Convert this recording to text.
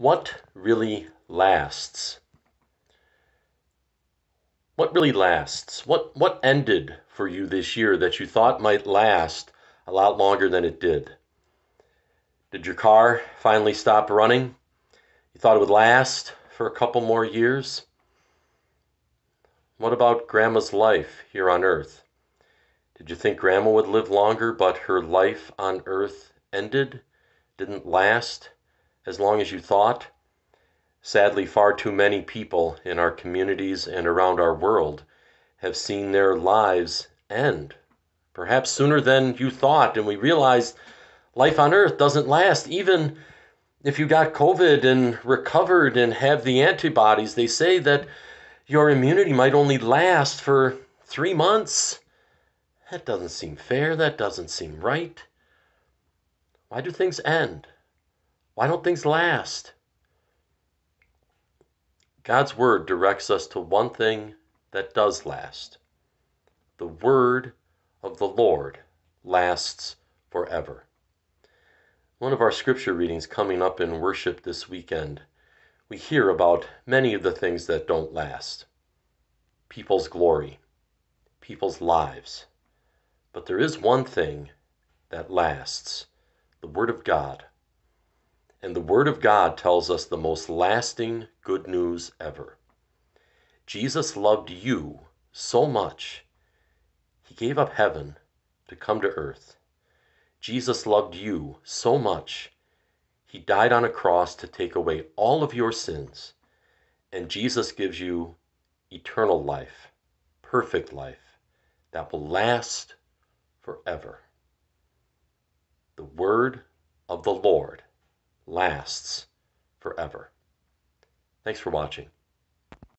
What really lasts? What really lasts? What what ended for you this year that you thought might last a lot longer than it did? Did your car finally stop running? You thought it would last for a couple more years? What about grandma's life here on earth? Did you think grandma would live longer, but her life on earth ended? Didn't last as long as you thought? Sadly, far too many people in our communities and around our world have seen their lives end, perhaps sooner than you thought. And we realize life on earth doesn't last. Even if you got COVID and recovered and have the antibodies, they say that your immunity might only last for three months. That doesn't seem fair. That doesn't seem right. Why do things end? Why don't things last? God's Word directs us to one thing that does last. The Word of the Lord lasts forever. One of our scripture readings coming up in worship this weekend, we hear about many of the things that don't last people's glory, people's lives. But there is one thing that lasts the Word of God. And the Word of God tells us the most lasting good news ever. Jesus loved you so much, he gave up heaven to come to earth. Jesus loved you so much, he died on a cross to take away all of your sins. And Jesus gives you eternal life, perfect life, that will last forever. The word of the Lord lasts forever. Thanks for watching.